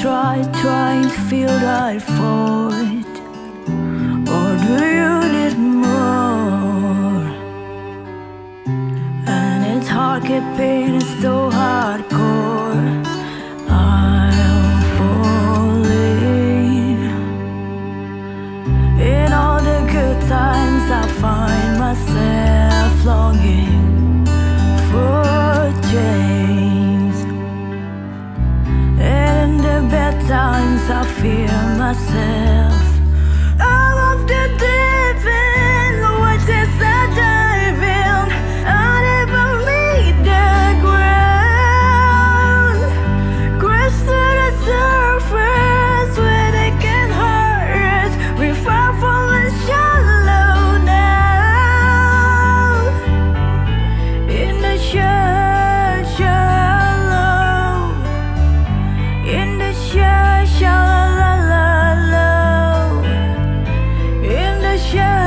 try, try and feel right for? Or do you need more? And it's hard keeping it so hardcore. I fear myself. show